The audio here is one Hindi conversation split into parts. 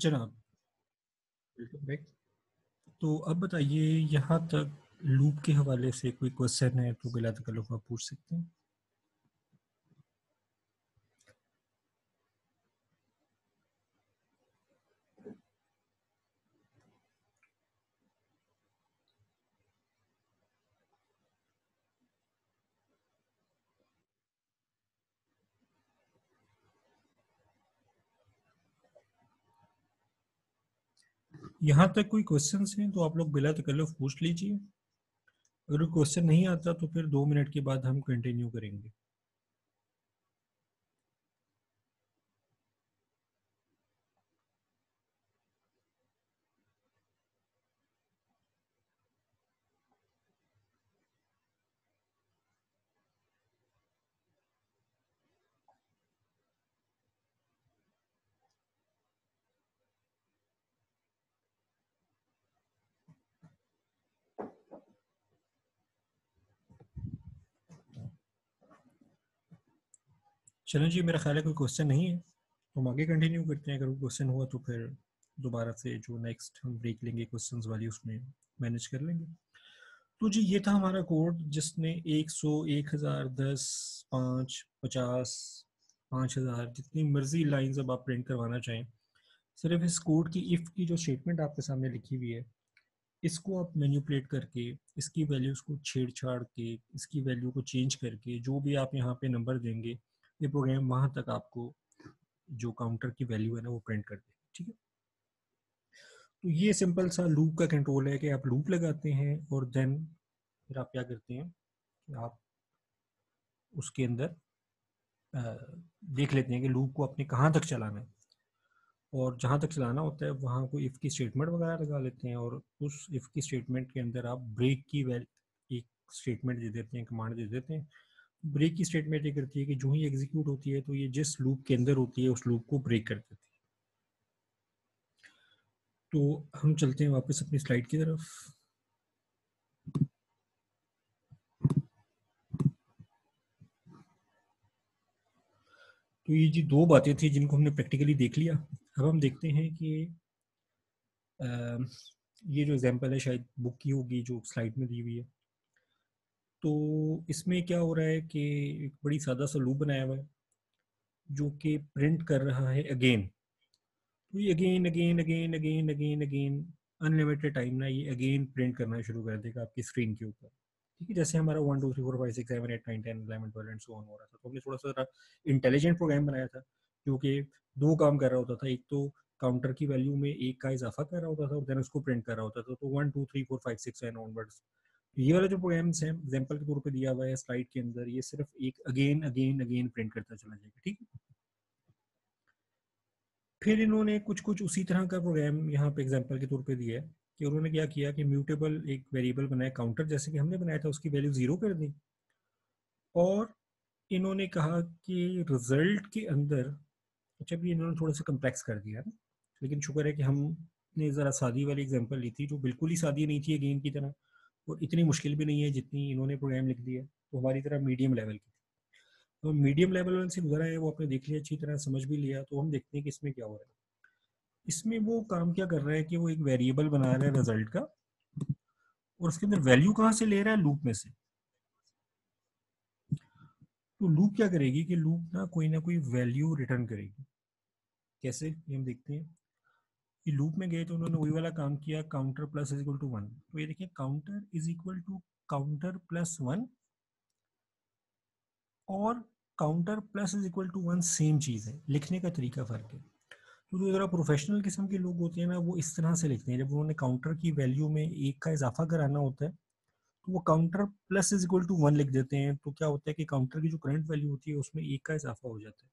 जनाब। तो अब बताइए यहाँ तक लूप के हवाले से कोई क्वेश्चन है तो बिला तकल्लुफ़ आप पूछ सकते हैं। यहाँ तक कोई क्वेश्चन हैं तो आप लोग बिला तकल्लुफ़ पूछ लीजिए। अगर क्वेश्चन नहीं आता तो फिर दो मिनट के बाद हम कंटिन्यू करेंगे। चलो जी मेरा ख्याल है कोई क्वेश्चन नहीं है। हम आगे कंटिन्यू करते हैं। अगर क्वेश्चन हुआ तो फिर दोबारा से जो नेक्स्ट हम ब्रेक लेंगे क्वेश्चंस वाली उसमें मैनेज कर लेंगे। तो जी ये था हमारा कोड जिसने 100, 1000, 10, 5, 50, 5000 जितनी मर्ज़ी लाइंस अब आप प्रिंट करवाना चाहें सिर्फ़ इस कोड की इफ़ की जो स्टेटमेंट आपके सामने लिखी हुई है इसको आप मैन्यूपलेट करके इसकी वैल्यूज़ को छेड़छाड़ के इसकी वैल्यू को चेंज करके जो भी आप यहाँ पे नंबर देंगे ये प्रोग्राम वहाँ तक आपको जो काउंटर की वैल्यू है ना वो प्रिंट कर दे ठीक है? तो ये सिंपल सा लूप का कंट्रोल है कि आप लूप लगाते हैं और देन फिर आप क्या करते हैं कि आप उसके अंदर देख लेते हैं कि लूप को अपने कहाँ तक चलाना है। और जहाँ तक चलाना होता है, वहाँ कोई इफ़ की स्टेटमेंट वगैरह लगा लेते हैं और उस इफ़ की स्टेटमेंट के अंदर आप ब्रेक की वैल एक स्टेटमेंट दे देते हैं कमांड दे देते हैं। ब्रेक की स्टेटमेंट ये करती है कि जो ही एग्जीक्यूट होती है तो ये जिस लूप के अंदर होती है उस लूप को ब्रेक कर देती है। तो हम चलते हैं वापस अपनी स्लाइड की तरफ़। तो ये जी दो बातें थी जिनको हमने प्रैक्टिकली देख लिया। अब हम देखते हैं कि आ, ये जो एग्जांपल है शायद बुक की होगी जो स्लाइड में दी हुई है। तो इसमें क्या हो रहा है कि एक बड़ी सादा सा लूप बनाया हुआ है, जो कि प्रिंट कर रहा है अगेन। तो ये again again again again again again, unlimited time ना ये अगेन प्रिंट करना शुरू कर देगा आपकी स्क्रीन के ऊपर। ठीक है, जैसे हमारा one, two, three, four, five, six, seven, eight, nine, ten, eleven, twelve, and so on हो रहा था। तो हमने थोड़ा सा इंटेलिजेंट प्रोग्राम बनाया था, जो कि दो काम कर रहा होता था। एक तो काउंटर की वैल्यू में एक का इजाफा कर रहा होता था और देन उसको प्रिंट कर रहा होता था। तो one, two, three, four, five, six and onwards ये वाला जो प्रोग्राम्स है एग्जांपल के तौर पे दिया हुआ है स्लाइड के अंदर, ये सिर्फ़ एक अगेन अगेन अगेन प्रिंट करता चला जाएगा, ठीक है? फिर इन्होंने कुछ कुछ उसी तरह का प्रोग्राम यहाँ पे एग्जांपल के तौर पे दिया है कि उन्होंने क्या किया कि म्यूटेबल एक वेरिएबल बनाया काउंटर जैसे कि हमने बनाया था, उसकी वैल्यू ज़ीरो कर दी। और इन्होंने कहा कि रिज़ल्ट के अंदर अच्छा भी इन्होंने थोड़ा सा कम्प्लेक्स कर दिया लेकिन शुक्र है कि हमने ज़रा सादी वाली एग्ज़ाम्पल ली थी, जो बिल्कुल ही सादी नहीं थी अगेन की तरह। और इतनी मुश्किल भी नहीं है जितनी इन्होंने प्रोग्राम लिख दिया तो हमारी तरह मीडियम लेवल की थी। तो मीडियम लेवल से गुजरा है, वो आपने देख लिया, अच्छी तरह समझ भी लिया तो हम देखते हैं कि इसमें क्या हो रहा है। इसमें वो काम क्या कर रहा है कि वो एक वेरिएबल बना रहा है रिज़ल्ट का, और उसके अंदर वैल्यू कहाँ से ले रहा है? लूप में से। तो लूप क्या करेगी कि लूप ना कोई ना कोई वैल्यू रिटर्न करेगी। कैसे? ये हम देखते हैं। लूप में गए तो उन्होंने वही वाला काम किया counter plus is equal to one तो ये देखिए counter is equal to counter plus one और counter plus is equal to one same चीज़ है। लिखने का तरीका फ़र्क है। तो जो ज़रा प्रोफेशनल किस्म के लोग होते हैं ना, वो इस तरह से लिखते हैं। जब उन्होंने काउंटर की वैल्यू में एक का इजाफा कराना होता है तो वो counter plus is equal to one लिख देते हैं। तो क्या होता है कि काउंटर की जो करंट वैल्यू होती है, उसमें एक का इजाफा हो जाता है।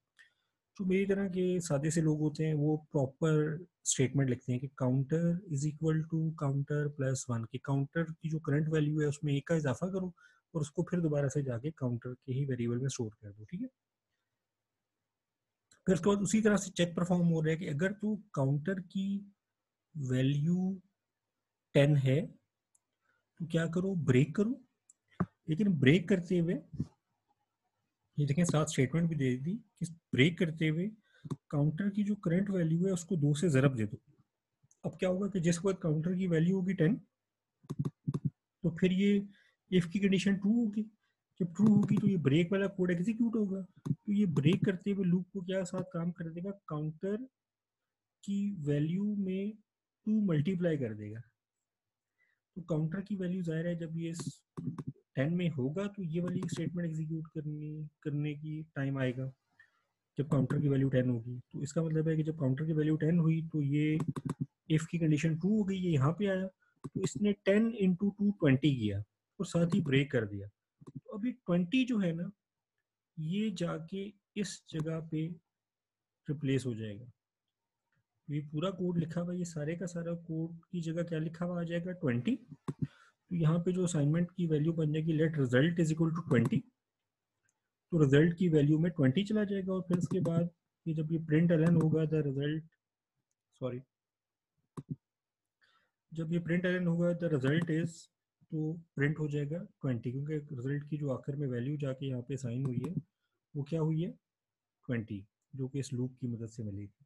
जो मेरी तरह के सादे से लोग होते हैं, वो प्रॉपर स्टेटमेंट लिखते हैं कि counter is equal to counter plus one कि काउंटर की जो करंट वैल्यू है, उसमें एक का इजाफा करो और उसको फिर दोबारा से जाके काउंटर के ही वेरिएबल में स्टोर कर दो, ठीक है? फिर उसके बाद उसी तरह से चेक परफॉर्म हो रहा है कि अगर तो काउंटर की वैल्यू टेन है तो क्या करो? ब्रेक करो। लेकिन ब्रेक करते हुए ये देखें साथ स्टेटमेंट भी दे दी कि ब्रेक करते हुए काउंटर की जो करंट वैल्यू है, उसको दो से ज़रब दे दो। अब क्या होगा कि जिस वक्त काउंटर की वैल्यू होगी टेन तो फिर ये इफ़ की कंडीशन ट्रू होगी। जब ट्रू होगी तो ये ब्रेक वाला कोड एग्जीक्यूट होगा। तो ये ब्रेक करते हुए लूप को क्या साथ काम कर देगा? काउंटर की वैल्यू में टू मल्टीप्लाई कर देगा। तो काउंटर की वैल्यू ज़ाहिर है, जब ये टेन में होगा तो ये वाली स्टेटमेंट एग्जीक्यूट करने करने की टाइम आएगा, जब काउंटर की वैल्यू टेन होगी। तो इसका मतलब है कि जब काउंटर की वैल्यू टेन हुई तो ये इफ़ की कंडीशन टू हो गई, ये यहाँ पे आया। तो इसने टेन इंटू टू ट्वेंटी किया और साथ ही ब्रेक कर दिया। तो अभी ट्वेंटी जो है ना, ये जाके इस जगह पे रिप्लेस हो जाएगा। ये पूरा कोड लिखा हुआ ये सारे का सारा कोड की जगह क्या लिखा हुआ आ जाएगा? ट्वेंटी तो यहाँ पे जो असाइनमेंट की वैल्यू बन जाएगी let result is equal to twenty तो रिज़ल्ट की वैल्यू में ट्वेंटी चला जाएगा और फिर उसके बाद ये जब ये प्रिंट एलन होगा द रिज़ल्ट सॉरी जब ये प्रिंट एलन होगा द रिज़ल्ट इज़ तो प्रिंट हो जाएगा ट्वेंटी क्योंकि रिज़ल्ट की जो आखिर में वैल्यू जाके यहाँ पे साइन हुई है, वो क्या हुई है? ट्वेंटी जो कि इस लूप की मदद से मिली। थी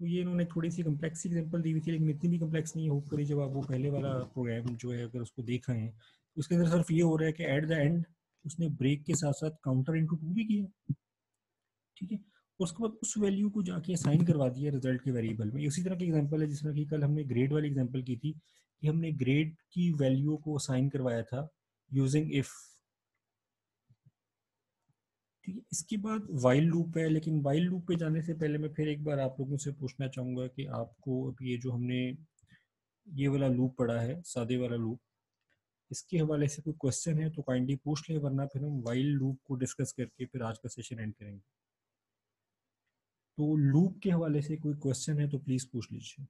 तो ये इन्होंने थोड़ी सी कम्प्लेक्स एग्ज़ाम्पल दी हुई थी, लेकिन इतनी भी कम्प्लेक्स नहीं होप करी जब आप वो पहले वाला प्रोग्राम जो है, अगर उसको देखा है तो उसके अंदर सिर्फ़ ये हो रहा है कि एट द एंड उसने ब्रेक के साथ साथ काउंटर इंटू टू भी किया ठीक है? उसके बाद उस वैल्यू को जाके असाइन करवा दिया रिज़ल्ट के वेरिएबल में। उसी तरह की एग्जांपल है, जिस तरह की कल हमने ग्रेड वाली एग्जांपल की थी, कि हमने ग्रेड की वैल्यू को असाइन करवाया था यूजिंग इफ़ ठीक है, इसके बाद वाइल लूप है, लेकिन वाइल लूप पे जाने से पहले मैं फिर एक बार आप लोगों से पूछना चाहूँगा कि आपको अब ये जो हमने ये वाला लूप पढ़ा है, सादे वाला लूप इसके हवाले से कोई क्वेश्चन है तो काइंडली पूछ लें, वरना फिर हम वाइल लूप को डिस्कस करके फिर आज का सेशन एंड करेंगे। तो लूप के हवाले से कोई क्वेश्चन है तो प्लीज़ पूछ लीजिए।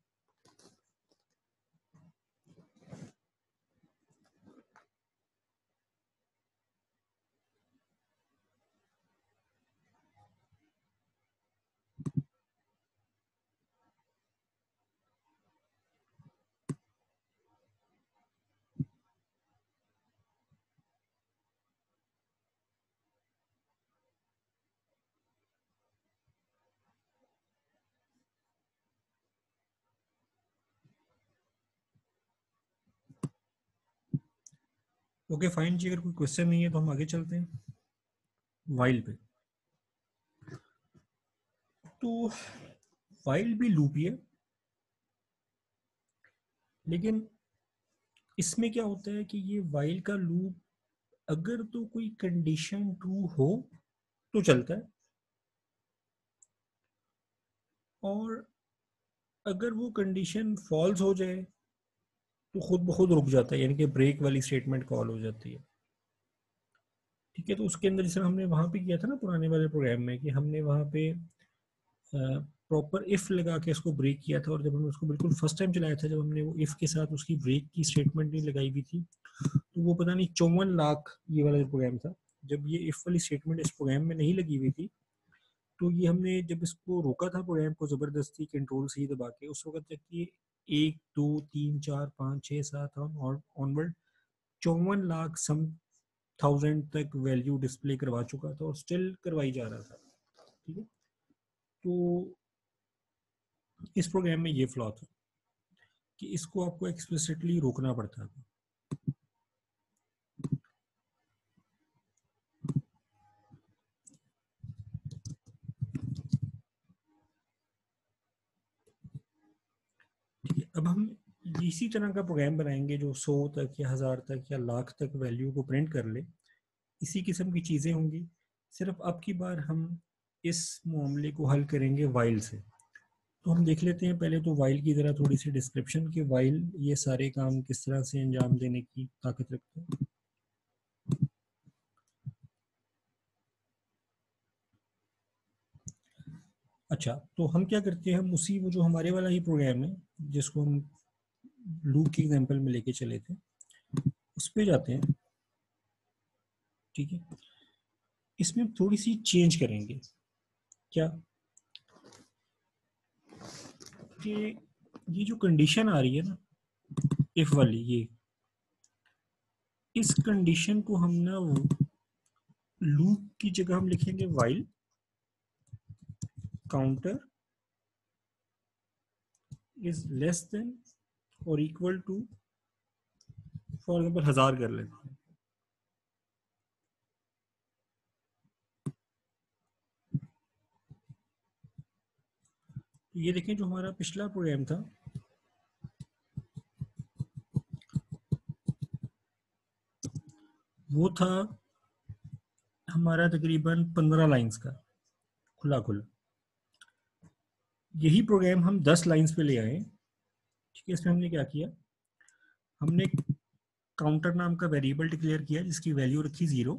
ओके फाइन जी, अगर कोई क्वेश्चन नहीं है तो हम आगे चलते हैं। वाइल पे। तो वाइल भी लूप ही लेकिन इसमें क्या होता है कि ये वाइल का लूप अगर तो कोई कंडीशन ट्रू हो तो चलता है। और अगर वो कंडीशन फॉल्स हो जाए तो खुद ब खुद रुक जाता है, यानी कि ब्रेक वाली स्टेटमेंट कॉल हो जाती है। ठीक है तो उसके अंदर जैसे हमने वहाँ पे किया था ना पुराने वाले प्रोग्राम में कि हमने वहाँ पे प्रॉपर इफ़ लगा के उसको ब्रेक किया था और जब हमने उसको बिल्कुल फ़र्स्ट टाइम चलाया था, जब हमने वो इफ़ के साथ उसकी ब्रेक की स्टेटमेंट नहीं लगाई हुई थी तो वो पता नहीं चौवन लाख ये वाला प्रोग्राम था, जब ये इफ़ वाली स्टेटमेंट इस प्रोग्राम में नहीं लगी हुई थी तो ये हमने जब इसको रोका था प्रोग्राम को ज़बरदस्ती कंट्रोल से ही दबा के, उस वक्त तक ये एक, दो, तीन, चार, पाँच छः सात और ऑनवर्ड चौवन लाख सम थाउज़ेंड तक वैल्यू डिस्प्ले करवा चुका था और स्टिल करवाई जा रहा था। ठीक है? तो इस प्रोग्राम में ये फ्लॉ था कि इसको आपको एक्सप्लिसिटली रोकना पड़ता था। अब हम इसी तरह का प्रोग्राम बनाएँगे जो सौ तक या हज़ार तक या लाख तक वैल्यू को प्रिंट कर ले। इसी किस्म की चीज़ें होंगी। सिर्फ़ अब की बार हम इस मामले को हल करेंगे वाइल से। तो हम देख लेते हैं, पहले तो वाइल की ज़रा थोड़ी सी डिस्क्रिप्शन कि। वाइल ये सारे काम किस तरह से अंजाम देने की ताकत रखते हैं। अच्छा तो हम क्या करते हैं? हम उसी वो जो हमारे वाला ही प्रोग्राम है जिसको हम लूप की एग्जांपल में लेके चले थे, उस पर जाते हैं। ठीक है? इसमें थोड़ी सी चेंज करेंगे। क्या? कि ये जो कंडीशन आ रही है ना इफ़ वाली, ये। इस कंडीशन को हम ना लूप की जगह हम लिखेंगे while counter is less than और इक्वल टू फॉर एग्ज़ाम्पल हज़ार कर लेते हैं। ये देखें जो हमारा पिछला प्रोग्राम था। वो था हमारा तकरीबन पंद्रह लाइंस का खुला खुला यही प्रोग्राम हम दस लाइंस पे ले आए ठीक है, इसमें हमने क्या किया? हमने काउंटर नाम का वेरिएबल डिक्लेयर किया, जिसकी वैल्यू रखी ज़ीरो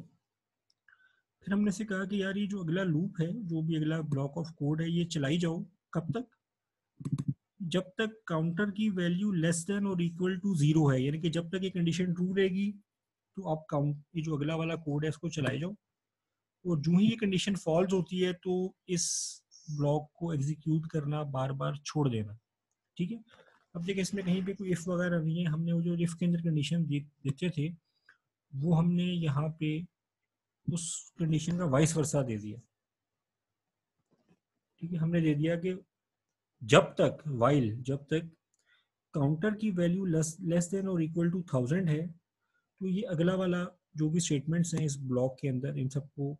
फिर हमने से कहा कि यार, ये जो अगला लूप है, जो भी अगला ब्लॉक ऑफ़ कोड है, ये चलाई जाओ। कब तक? जब तक काउंटर की वैल्यू लेस देन और इक्वल टू ज़ीरो है, यानी कि जब तक ये कंडीशन ट्रू रहेगी तो आप काउंट ये जो अगला वाला कोड है, इसको चलाए जाओ। और जो ही ये कंडीशन फॉल्स होती है तो इस ब्लॉक को एग्जीक्यूट करना बार बार छोड़ देना, ठीक है? अब देखिए, इसमें कहीं पे कोई इफ़ वगैरह नहीं है। हमने वो जो इफ़ के अंदर कंडीशन देते थे, वो हमने यहाँ पे उस कंडीशन का वाइस वर्षा दे दिया। ठीक है, हमने दे दिया कि जब तक वाइल जब तक काउंटर की वैल्यू लेस देन और इक्वल टू थाउज़ेंड है तो ये अगला वाला जो भी स्टेटमेंट्स हैं इस ब्लॉक के अंदर, इन सबको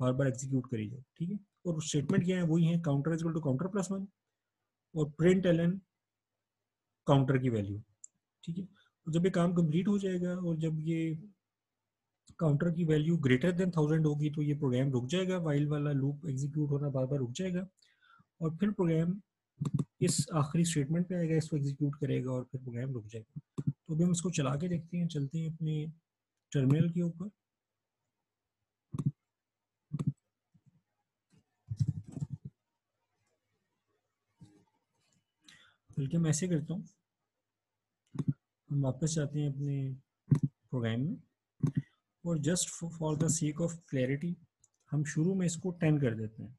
बार बार एग्जीक्यूट करी जाए, ठीक है? और स्टेटमेंट क्या है? वही है counter is to counter plus one और प्रिंट एलएन काउंटर की वैल्यू ठीक है? और जब ये काम कंप्लीट हो जाएगा और जब ये काउंटर की वैल्यू ग्रेटर देन थाउज़ेंड होगी तो ये प्रोग्राम रुक जाएगा वाइल वाला लूप एग्जीक्यूट होना बार बार रुक जाएगा और फिर प्रोग्राम इस आखिरी स्टेटमेंट पे आएगा, इसको एग्जीक्यूट करेगा और फिर प्रोग्राम रुक जाएगा। तो अभी हम इसको चला के देखते हैं, चलते हैं अपने टर्मिनल के ऊपर। बल्कि मैं ऐसे करता हूँ। हम वापस जाते हैं अपने प्रोग्राम में और just for the sake of clarity हम शुरू में इसको टेन कर देते हैं।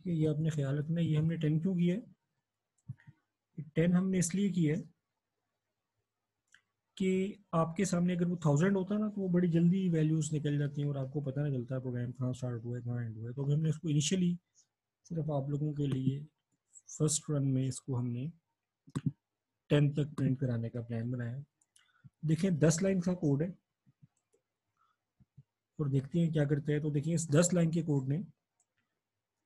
ठीक है, ये आपने ख्याल रखना, ये हमने टेन क्यों किया? है टेन हमने इसलिए किया है कि आपके सामने अगर वो थाउज़ेंड होता है ना तो वो बड़ी जल्दी वैल्यूज़ निकल जाती हैं और आपको पता नहीं चलता प्रोग्राम कहाँ स्टार्ट हुआ है, कहाँ एंड हुआ है। तो हमने इसको इनिशियली सिर्फ़ आप लोगों के लिए फ़र्स्ट रन में इसको हमने टेन तक प्रिंट कराने का प्लान बनाया। देखें दस लाइन का कोड है। और देखते हैं क्या करते हैं। तो देखिए, इस दस लाइन के कोड ने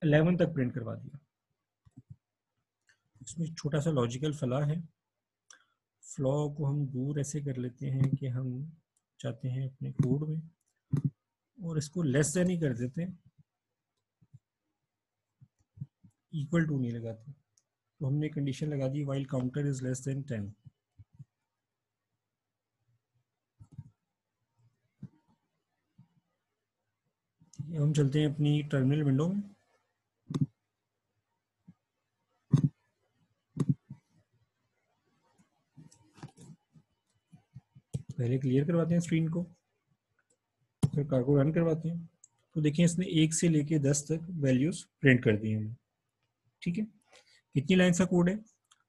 अलेवन तक प्रिंट करवा दिया। इसमें छोटा सा लॉजिकल फला है। फ्लॉ को हम दूर ऐसे कर लेते हैं कि हम चाहते हैं अपने कोड में और इसको लेस देन ही कर देते हैं। इक्वल टू नहीं लगाते। तो हमने कंडीशन लगा दी while counter is less than ten हम चलते हैं अपनी टर्मिनल विंडो में। पहले क्लियर करवाते हैं स्क्रीन को, फिर कार्गो रन करवाते हैं। तो देखिए इसने एक से लेके दस तक वैल्यूज़ प्रिंट कर दी हैं। ठीक है? कितनी लाइन का कोड है?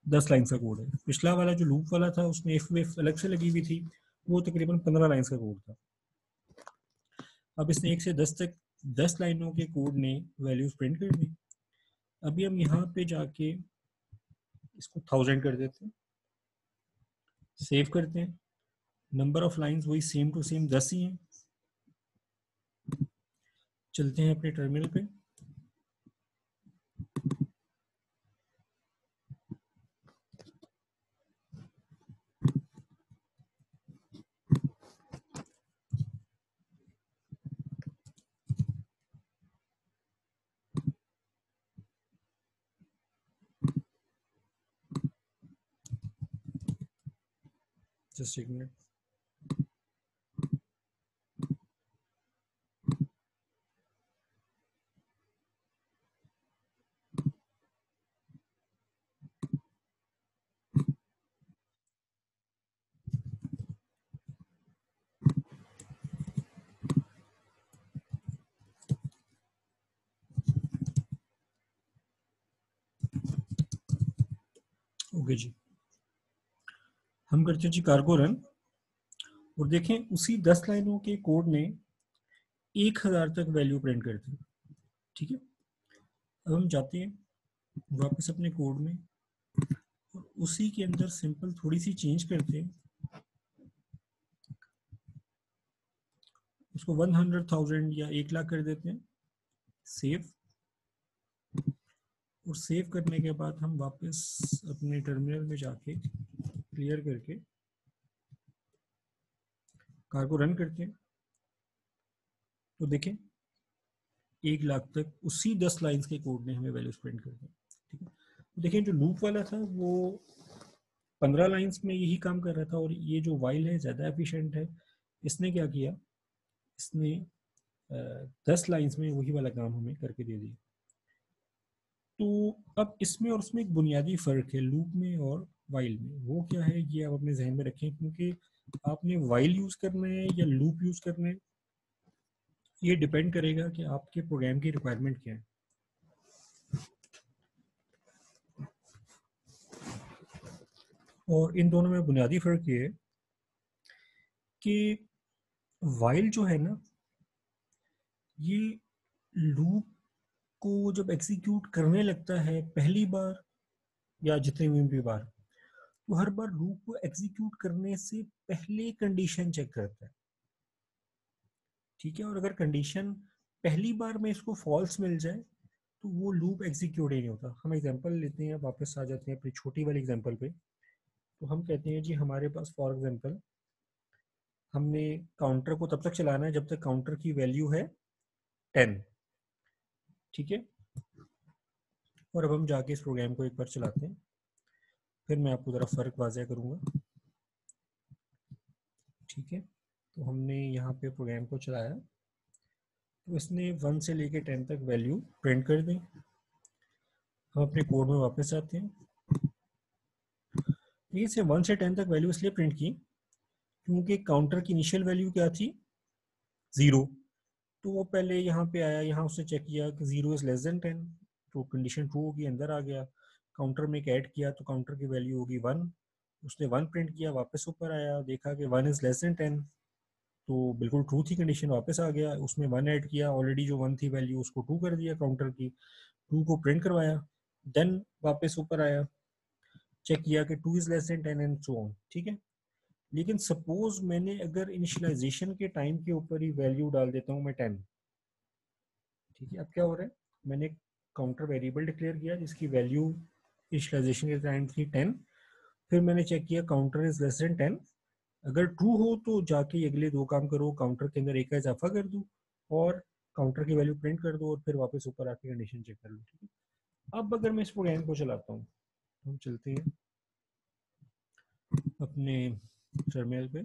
दस लाइन का कोड है। पिछला वाला जो लूप वाला था, उसमें एफ़ वेफ अलग से लगी हुई थी, वो तकरीबन पंद्रह लाइन का कोड था। अब इसने एक से दस तक, दस लाइनों के कोड ने वैल्यूज़ प्रिंट कर दी। अभी हम यहाँ पे जाके इसको थाउज़ेंड कर देते हैं। सेव करते हैं। नंबर ऑफ़ लाइंस वही सेम टू सेम दस ही हैं। चलते हैं अपने टर्मिनल पे। just ignore करते जी कार्गो रन और देखें उसी दस लाइनों के कोड ने एक हज़ार तक वैल्यू प्रिंट कर दी। ठीक है? अब हम जाते हैं वापस अपने कोड में, और उसी के अंदर सिंपल थोड़ी सी चेंज करते हैं। उसको वन हंड्रेड थाउज़ेंड या एक लाख कर देते हैं सेव और सेव करने के बाद हम वापस अपने टर्मिनल में जाके क्लियर करके कार को रन करते हैं। तो देखें, एक लाख तक उसी दस लाइंस के कोड ने हमें वैल्यूज़ प्रिंट कर दी ठीक है? तो देखें, जो लूप वाला था, वो पंद्रह लाइंस में यही काम कर रहा था और ये जो वाइल है, ज़्यादा एफिशिएंट है। इसने क्या किया? इसने दस लाइंस में वही वाला काम हमें करके दे दिया। तो अब इसमें और उसमें एक बुनियादी फ़र्क है लूप में और वाइल में। वो क्या है ये आप अपने जहन में रखें, क्योंकि आपने वाइल यूज़ करना है या लूप यूज़ करना है, ये डिपेंड करेगा कि आपके प्रोग्राम की रिक्वायरमेंट क्या है। और इन दोनों में बुनियादी फ़र्क ये है कि वाइल जो है ना, ये लूप को जब एग्जीक्यूट करने लगता है पहली बार या जितनी भी बार तो हर बार लूप को एग्जीक्यूट करने से पहले कंडीशन चेक करता है। ठीक है? और अगर कंडीशन पहली बार में इसको फॉल्स मिल जाए तो वो लूप एग्जीक्यूट ही नहीं होता। हम एग्जांपल लेते हैं, वापस आ जाते हैं अपनी छोटी वाली एग्जांपल पे। तो हम कहते हैं, जी, हमारे पास फॉर एग्जांपल हमने काउंटर को तब तक चलाना है जब तक काउंटर की वैल्यू है टेन ठीक है? और अब हम जाके इस प्रोग्राम को एक बार चलाते हैं। फिर मैं आपको ज़रा फ़र्क वाजह करूँगा। ठीक है? तो हमने यहाँ पे प्रोग्राम को चलाया। तो इसने वन से लेके टेन तक वैल्यू प्रिंट कर दी। हम अपने कोड में वापस आते हैं। ये से वन से टेन तक वैल्यू इसलिए प्रिंट की क्योंकि काउंटर की इनिशियल वैल्यू क्या थी? ज़ीरो तो वो पहले यहाँ पे आया, यहाँ उसने चेक किया कि zero is less than ten तो कंडीशन ट्रू होगी, अंदर आ गया। काउंटर में एक ऐड किया तो काउंटर की वैल्यू होगी वन उसने वन प्रिंट किया, वापस ऊपर आया, देखा कि one is less than ten तो बिल्कुल ट्रू थी कंडीशन वापस आ गया। उसमें वन ऐड किया ऑलरेडी जो वन थी वैल्यू उसको टू कर दिया काउंटर की। टू को प्रिंट करवाया देन वापस ऊपर आया चेक किया कि two is less than ten and so on ठीक है? लेकिन सपोज़ मैंने अगर इनिशियलाइजेशन के टाइम के ऊपर ही वैल्यू डाल देता हूँ मैं टेन ठीक है? अब क्या हो रहा है? मैंने काउंटर वेरिएबल डिक्लेयर किया, जिसकी वैल्यू इनिशियलाइजेशन के टाइम थी टेन, फिर मैंने चेक किया counter is less than ten अगर ट्रू हो तो जाके अगले दो काम करो काउंटर के अंदर एक का इजाफा कर दो और काउंटर की वैल्यू प्रिंट कर दो और फिर वापस ऊपर आके कंडीशन चेक कर लो, ठीक है? अब अगर मैं इस प्रोग्राम को चलाता हूँ तो हम चलते हैं अपने टर्मिनल पे।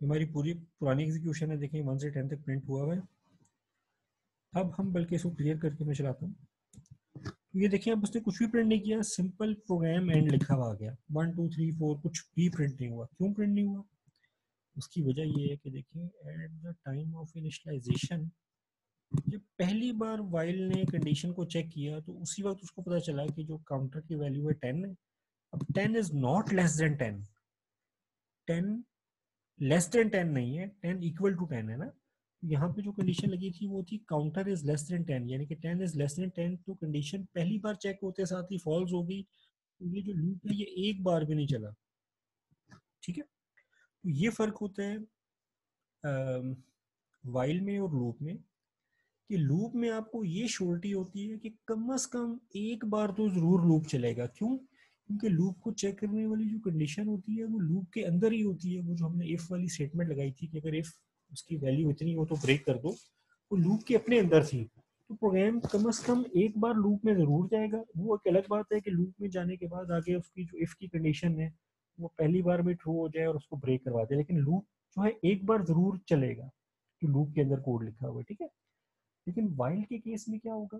हमारी पूरी पुरानी एग्जीक्यूशन है देखें वन से टेन तक प्रिंट हुआ हुआ है। अब हम बल्कि इसको क्लियर करके मैं चलाता हूँ। ये देखिए, अब उसने कुछ भी प्रिंट नहीं किया सिंपल प्रोग्राम एंड लिखा हुआ गया। वन टू थ्री फोर कुछ भी प्रिंट नहीं हुआ। क्यों प्रिंट नहीं हुआ? उसकी वजह ये है कि देखिए at the time of initialization जब पहली बार वाइल ने कंडीशन को चेक किया तो उसी वक्त उसको पता चला कि जो काउंटर की वैल्यू है टेन है अब ten is not less than ten ten less than ten नहीं है टेन इक्वल टू टेन है ना? यहाँ पे जो कंडीशन लगी थी वो थी counter is less than ten यानी कि ten is less than ten तो कंडीशन पहली बार चेक होते साथ ही फॉल्स हो गई तो ये जो लूप है ये एक बार भी नहीं चला। ठीक है? तो ये फ़र्क होता है वाइल में और लूप में कि लूप में आपको ये श्योरिटी होती है कि कम अज कम एक बार तो ज़रूर लूप चलेगा। क्यों? क्योंकि लूप को चेक करने वाली जो कंडीशन होती है वो लूप के अंदर ही होती है, वो जो हमने इफ़ वाली स्टेटमेंट लगाई थी कि अगर इफ़ उसकी वैल्यू इतनी हो तो ब्रेक कर दो। वो लूप के अपने अंदर थी। तो प्रोग्राम कम अज कम एक बार लूप में ज़रूर जाएगा। वो एक अलग बात है कि लूप में जाने के बाद आगे उसकी जो इफ़ की कंडीशन है, वो पहली बार में ट्रू हो जाए और उसको ब्रेक करवा दे। लेकिन लूप जो है, एक बार ज़रूर चलेगा कि लूप के अंदर कोड लिखा हुआ है, ठीक है? लेकिन वाइल के केस में क्या होगा?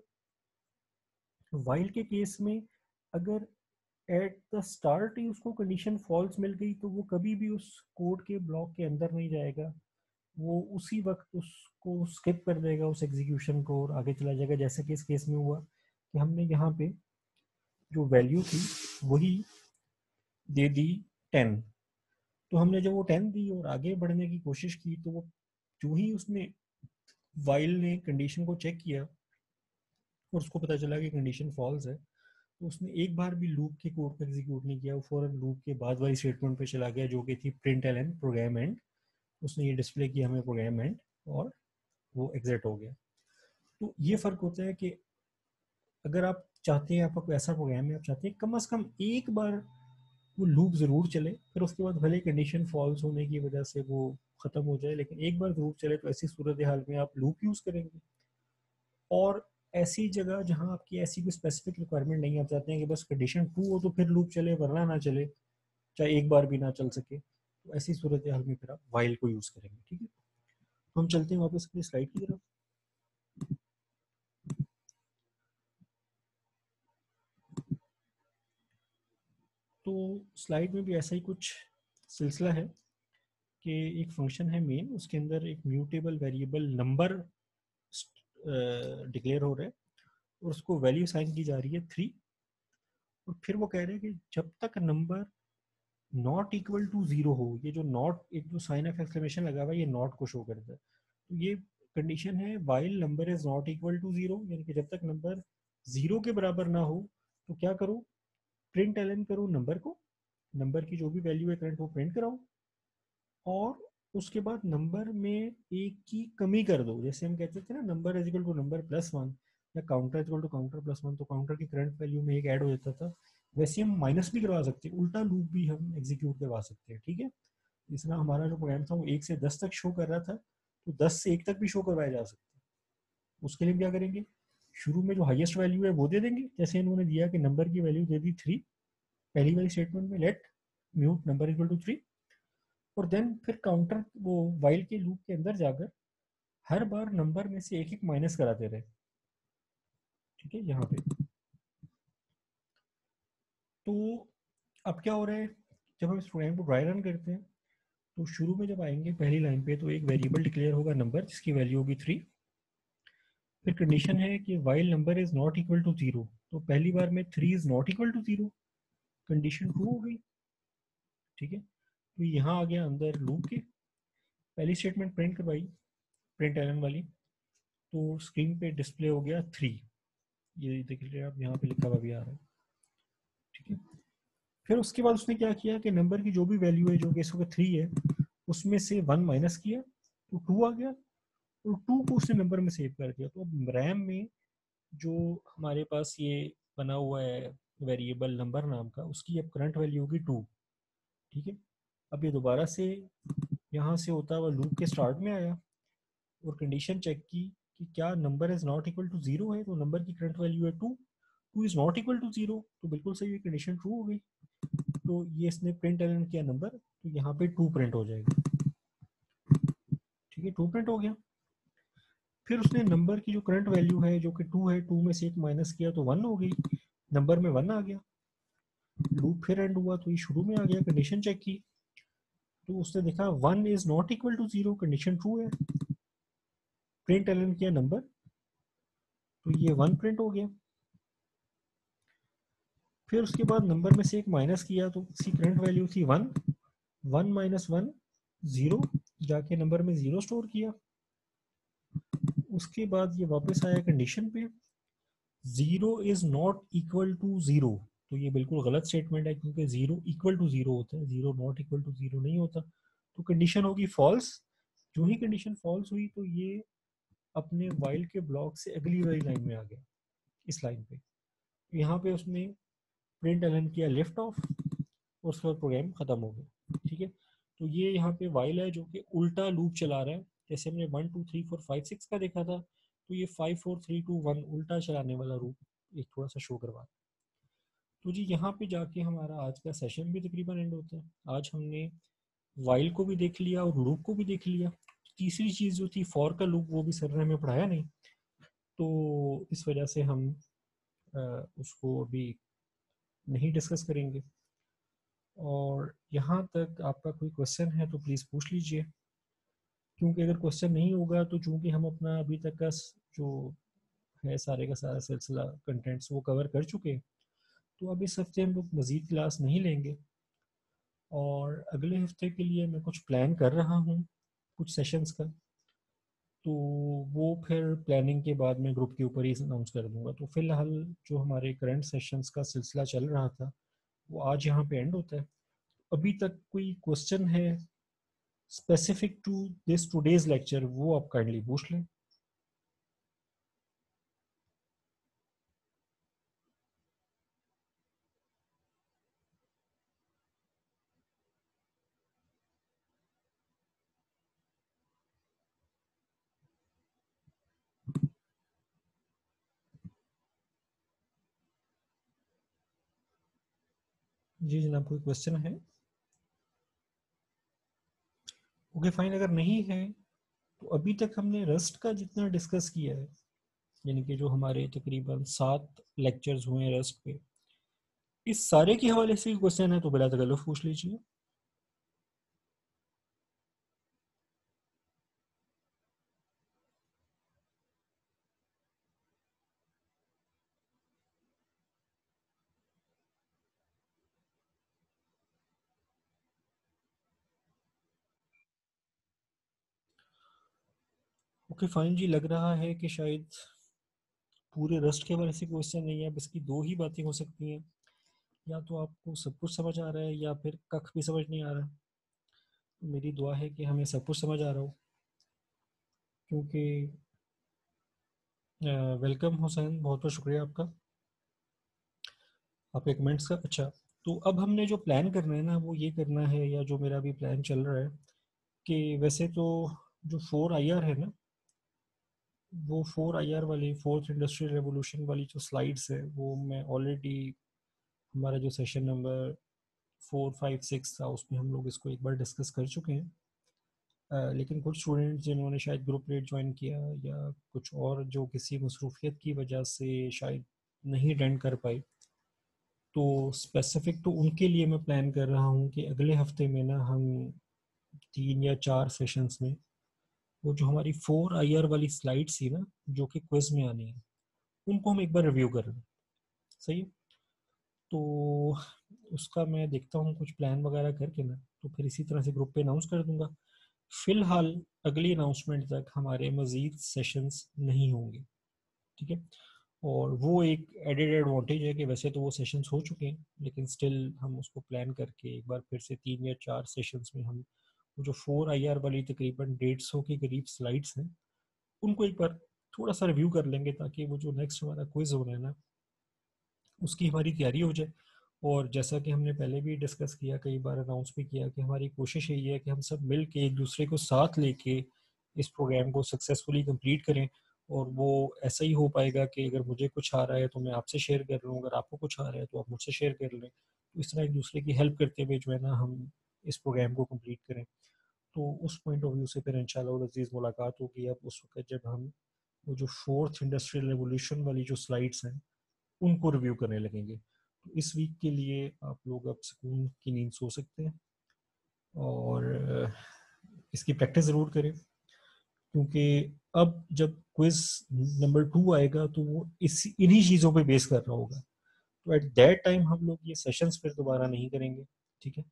वाइल के केस में अगर एट द स्टार्ट ही उसको कंडीशन फॉल्स मिल गई तो वो कभी भी उस कोड के ब्लॉक के अंदर नहीं जाएगा। वो उसी वक्त उसको स्किप कर देगा उस एग्जीक्यूशन को और आगे चला जाएगा। जैसे कि इस केस में हुआ कि हमने यहाँ पे जो वैल्यू थी, वही दे दी टेन तो हमने जब वो टेन दी और आगे बढ़ने की कोशिश की तो वो जो ही उसने वाइल ने कंडीशन को चेक किया और उसको पता चला कि कंडीशन फॉल्स है तो उसने एक बार भी लूप के कोड को एग्जीक्यूट नहीं किया। वो फॉरन लूप के बाद वाली स्टेटमेंट पे चला गया, जो कि थी print L N program and उसने ये डिस्प्ले किया हमें प्रोग्राम एंड और वो एग्जिट हो गया। तो ये फ़र्क होता है कि अगर आप चाहते हैं आपका कोई ऐसा प्रोग्राम है, आप चाहते हैं कम अज़ कम एक बार वो लूप ज़रूर चले, फिर उसके बाद भले कंडीशन फॉल्स होने की वजह से वो ख़त्म हो जाए, लेकिन एक बार ज़रूर चले तो ऐसी सूरत हाल में आप लूप यूज़ करेंगे। और ऐसी जगह जहाँ आपकी ऐसी कोई स्पेसिफिक रिक्वायरमेंट नहीं आप चाहते हैं कि बस कंडीशन टू हो तो फिर लूप चले, वरना ना चले, चाहे एक बार भी ना चल सके। तो ऐसी सूरत हाल में फिर आप वाइल को यूज़ करेंगे, ठीक है? तो हम चलते हैं वापस अपनी स्लाइड की तरफ़। तो स्लाइड में भी ऐसा ही कुछ सिलसिला है कि एक फ़ंक्शन है मेन उसके अंदर एक म्यूटेबल वेरिएबल नंबर डिक्लेयर हो रहा है और उसको वैल्यू साइन की जा रही है थ्री और फिर वो कह रहे हैं कि जब तक number not equal to zero हो, ये जो नॉट एक जो साइन ऑफ़ एक्सक्लेमेशन लगा हुआ है, ये नॉट को शो करता है। तो ये कंडीशन है while number is not equal to zero यानी कि जब तक नंबर ज़ीरो के बराबर ना हो तो क्या करो? प्रिंट एल करो नंबर को नंबर की जो भी वैल्यू है करंट वो प्रिंट कराओ, और उसके बाद नंबर में एक की कमी कर दो। जैसे हम कहते थे ना number is equal to number plus one या counter is equal to counter plus one तो काउंटर की करंट वैल्यू में एक ऐड हो जाता था। वैसे हम माइनस भी करवा सकते हैं, उल्टा लूप भी हम एग्जीक्यूट करवा सकते हैं, ठीक है? इस हमारा जो प्रोग्राम था वो एक से दस तक शो कर रहा था तो दस से एक तक भी शो करवाया जा सकता है। उसके लिए क्या करेंगे? शुरू में जो हाईएस्ट वैल्यू है वो दे देंगे, जैसे इन्होंने दिया कि नंबर की वैल्यू दे दी थ्री पहली वाली स्टेटमेंट में let mut number equal to three और देन फिर काउंटर वो वाइल के लूप के अंदर जाकर हर बार नंबर में से एक एक माइनस कराते रहे। ठीक है, यहाँ पे। तो अब क्या हो रहा है? जब हम प्रोग्राम को ड्राई रन करते हैं तो शुरू में जब आएँगे पहली लाइन पे तो एक वेरिएबल डिक्लेयर होगा नंबर जिसकी वैल्यू होगी थ्री फिर कंडीशन है कि while number is not equal to zero तो पहली बार में three is not equal to zero condition true हो गई। ठीक है? तो यहाँ आ गया अंदर लूप के। पहली स्टेटमेंट प्रिंट करवाई प्रिंट एलन वाली। तो स्क्रीन पे डिस्प्ले हो गया थ्री ये देख लीजिए आप, यहाँ पे लिखा हुआ भी आ रहा है। है फिर उसके बाद उसने क्या किया कि नंबर की जो भी वैल्यू है, जो कि इस थ्री है, उसमें से वन माइनस किया तो टू आ गया और टू को उसने नंबर में सेव कर दिया। तो अब रैम में जो हमारे पास ये बना हुआ है वेरिएबल नंबर नाम का, उसकी अब करंट वैल्यू होगी टू ठीक है? अब ये दोबारा से यहाँ से होता हुआ लूप के स्टार्ट में आया और कंडीशन चेक की कि क्या number is not equal to zero है तो नंबर की करंट वैल्यू है two two is not equal to zero तो बिल्कुल सही है कंडीशन ट्रू हो गई। तो ये इसने प्रिंट एलन किया नंबर तो यहाँ पे टू प्रिंट हो जाएगा। ठीक है टू प्रिंट हो गया। फिर उसने नंबर की जो करंट वैल्यू है, जो कि टू है टू में से एक माइनस किया तो वन हो गई। नंबर में वन आ गया। लूप फिर एंड हुआ तो ये शुरू में आ गया कंडीशन चेक की। तो उसने देखा one is not equal to zero condition true है। प्रिंट एलन किया नंबर तो ये वन प्रिंट हो गया। फिर उसके बाद नंबर में से एक माइनस किया तो इसकी करंट वैल्यू थी one one minus one zero, जाके नंबर में ज़ीरो स्टोर किया। उसके बाद ये वापस आया कंडीशन पे। Zero is not equal to zero. तो ये बिल्कुल गलत स्टेटमेंट है क्योंकि ज़ीरो इक्वल टू ज़ीरो होता है। Zero not equal to zero नहीं होता। तो कंडीशन होगी फॉल्स जो ही कंडीशन फॉल्स हुई तो ये अपने वाइल के ब्लॉक से अगली वाली लाइन में आ गया, इस लाइन पे। यहाँ पे उसने प्रिंट एलन किया लिफ्ट ऑफ़ और उसके बाद प्रोग्राम ख़त्म हो गया। ठीक है? तो ये यहाँ पे वाइल है जो कि उल्टा लूप चला रहा है। जैसे हमने one two three four five six का देखा था तो ये five four three two one उल्टा चलाने वाला रूप एक थोड़ा सा शो करवा तो जी यहाँ पे जाके हमारा आज का सेशन भी तकरीबन एंड होता है। आज हमने वाइल को भी देख लिया और लूप को भी देख लिया। तीसरी चीज़ जो थी फॉर का लूप वो भी सर ने हमें पढ़ाया नहीं। तो इस वजह से हम उसको अभी नहीं डिस्कस करेंगे। और यहाँ तक आपका कोई क्वेश्चन है तो प्लीज़ पूछ लीजिए। क्योंकि अगर क्वेश्चन नहीं होगा तो चूँकि हम अपना अभी तक का जो है सारे का सारा सिलसिला कंटेंट्स वो कवर कर चुके हैं। तो अब इस हफ़्ते हम लोग मज़ीद क्लास नहीं लेंगे। और अगले हफ़्ते के लिए मैं कुछ प्लान कर रहा हूँ, कुछ सेशंस का। तो वो फिर प्लानिंग के बाद में ग्रुप के ऊपर ही अनाउंस कर दूँगा। तो फ़िलहाल जो हमारे करंट सेशंस का सिलसिला चल रहा था, वो आज यहाँ पे एंड होता है। अभी तक कोई क्वेश्चन है specific to this today's lecture वो आप काइंडली पूछ लें। जी जनाब, कोई क्वेश्चन है? ओके फाइन अगर नहीं है तो अभी तक हमने रस्ट का जितना डिस्कस किया है, यानी कि जो हमारे तकरीबन सात लेक्चर्स हुए हैं रस्ट पे, इस सारे के हवाले से क्वेश्चन है तो बिला तकल्लुफ पूछ लीजिए। ओके फाइन जी, लग रहा है कि शायद पूरे रस्ट के बारे से क्वेश्चन नहीं है अब इसकी दो ही बातें हो सकती हैं। या तो आपको सब कुछ समझ आ रहा है या फिर कख भी समझ नहीं आ रहा। तो मेरी दुआ है कि हमें सब कुछ समझ आ रहा हो। क्योंकि वेलकम हुसैन, बहुत बहुत शुक्रिया आपका। आपके कमेंट्स का अच्छा तो अब हमने जो प्लान करना है ना, वो ये करना है या जो मेरा भी प्लान चल रहा है कि वैसे तो जो फोर आई है ना वो फोर आई आर वाली फोर्थ इंडस्ट्रियल रेवोल्यूशन वाली जो स्लाइड्स है, वो मैं ऑलरेडी हमारा जो session number four five six था, उसमें हम लोग इसको एक बार डिस्कस कर चुके हैं। लेकिन कुछ स्टूडेंट्स जिन्होंने शायद ग्रुप रेट ज्वाइन किया या कुछ और जो किसी मसरूफियत की वजह से शायद नहीं अटेंड कर पाए तो स्पेसिफिक तो उनके लिए मैं प्लान कर रहा हूँ कि अगले हफ़्ते में ना हम तीन या चार सेशंस में वो जो हमारी फोर आई वाली स्लाइड थी ना, जो कि क्विज में आनी है, उनको हम एक बार रिव्यू कर लें। सही है? तो उसका मैं देखता हूँ कुछ प्लान वगैरह करके ना तो फिर इसी तरह से ग्रुप पे अनाउंस कर दूँगा। फ़िलहाल अगली अनाउंसमेंट तक हमारे मज़ीद सेशंस नहीं होंगे, ठीक है? और वो एक एडेड एडवांटेज है कि वैसे तो वो सेशंस हो चुके हैं, लेकिन स्टिल हम उसको प्लान करके एक बार फिर से तीन या चार सेशंस में हम जो फोर आईआर वाली तकरीबन डेढ़ सौ के करीब स्लाइड्स हैं, उनको एक बार थोड़ा सा रिव्यू कर लेंगे ताकि वो जो नेक्स्ट हमारा क्विज हो रहा है ना, उसकी हमारी तैयारी हो जाए। और जैसा कि हमने पहले भी डिस्कस किया, कई बार अनाउंस भी किया कि हमारी कोशिश यही है कि हम सब मिल के एक दूसरे को साथ लेके इस प्रोग्राम को सक्सेसफुली कंप्लीट करें और वो ऐसा ही हो पाएगा कि अगर मुझे कुछ आ रहा है तो मैं आपसे शेयर कर लूँ, अगर आपको कुछ आ रहा है तो आप मुझसे शेयर कर लें। तो इस तरह एक दूसरे की हेल्प करते हुए जो है ना, हम इस प्रोग्राम को कंप्लीट करें। तो उस पॉइंट ऑफ़ व्यू से फिर इंशाल्लाह मुलाकात होगी। अब उस वक्त जब हम वो जो फोर्थ इंडस्ट्रियल रेवोल्यूशन वाली जो स्लाइड्स हैं, उनको रिव्यू करने लगेंगे। तो इस वीक के लिए आप लोग अब सुकून की नींद सो सकते हैं और इसकी प्रैक्टिस ज़रूर करें। क्योंकि अब जब क्विज नंबर टू आएगा तो वो इस, इन्हीं चीज़ों पे बेस कर रहा होगा। तो एट दैट टाइम हम लोग ये सेशंस फिर दोबारा नहीं करेंगे, ठीक है?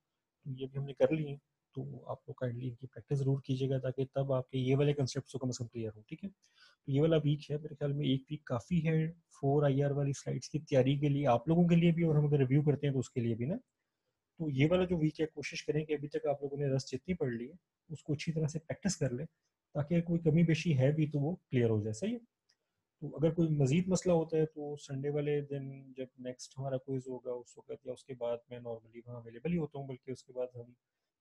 तो ये भी हमने कर लिए तो आप लोग काइंडली इनकी प्रैक्टिस ज़रूर कीजिएगा ताकि तब आपके ये वाले कंसेप्ट कम से कम क्लियर हो, ठीक है? तो ये वाला वीक है, मेरे ख्याल में एक वीक काफ़ी है फोर आईआर वाली स्लाइड्स की तैयारी के लिए, आप लोगों के लिए भी और हम अगर रिव्यू करते हैं तो उसके लिए भी ना? तो ये वाला जो वीक है, कोशिश करें कि अभी तक आप लोगों ने रस जितनी पढ़ ली है, उसको अच्छी तरह से प्रैक्टिस कर लें, ताकि कोई कमी बेशी है भी तो वो क्लियर हो जाए, सही है? तो अगर कोई मजीद मसला होता है तो संडे वाले दिन जब नेक्स्ट हमारा क्विज होगा, उस वक्त या उसके बाद मैं नॉर्मली वहाँ अवेलेबल ही होता हूँ, बल्कि उसके बाद हम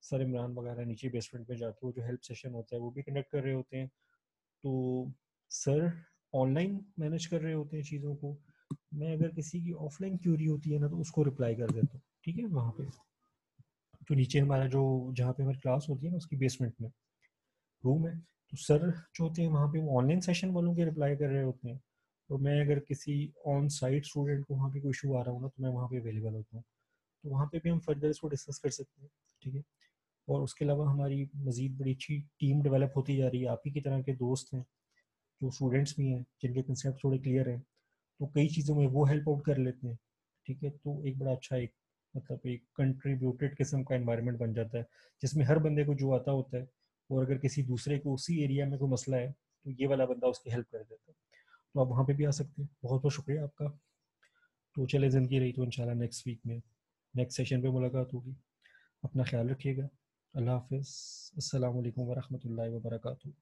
सर इमरान वगैरह नीचे बेसमेंट में जाके वो जो हेल्प सेशन होता है, वो भी कंडक्ट कर रहे होते हैं। तो सर ऑनलाइन मैनेज कर रहे होते हैं चीज़ों को। मैं अगर किसी की ऑफलाइन क्यूरी होती है ना तो उसको रिप्लाई कर देता हूँ, ठीक है, वहाँ पे। तो नीचे हमारा जो, जहाँ पे हमारी क्लास होती है ना, उसकी बेसमेंट में। रूम है। तो सर जो होते हैं, वहाँ पे वो ऑनलाइन सेशन वालों के रिप्लाई कर रहे होते हैं। तो मैं अगर किसी ऑन साइट स्टूडेंट को वहाँ पे कोई इशू आ रहा हूँ ना तो मैं वहाँ पे अवेलेबल होता हूँ। तो वहाँ पे भी हम फर्दर इसको डिस्कस कर सकते हैं, ठीक है? और उसके अलावा हमारी मज़ीद बड़ी अच्छी टीम डेवलप होती जा रही है। आप ही की तरह के दोस्त हैं, जो स्टूडेंट्स भी हैं, जिनके कंसेप्ट थोड़े क्लियर हैं तो कई चीज़ों में वो हेल्प आउट कर लेते हैं, ठीक है? तो एक बड़ा अच्छा एक मतलब एक कंट्रीब्यूटेड किस्म का इन्वायरमेंट बन जाता है, जिसमें हर बंदे को जो आता होता है और अगर किसी दूसरे को उसी एरिया में कोई मसला है तो ये वाला बंदा उसकी हेल्प कर देता है। तो आप वहाँ पे भी आ सकते हैं। बहुत बहुत शुक्रिया आपका। तो चले ज़िंदगी रही तो इंशाल्लाह नेक्स्ट वीक में नेक्स्ट सेशन पे मुलाकात होगी। अपना ख्याल रखिएगा। अल्लाह हाफिज़। अल्लाम वरहमल वबरकातुहू।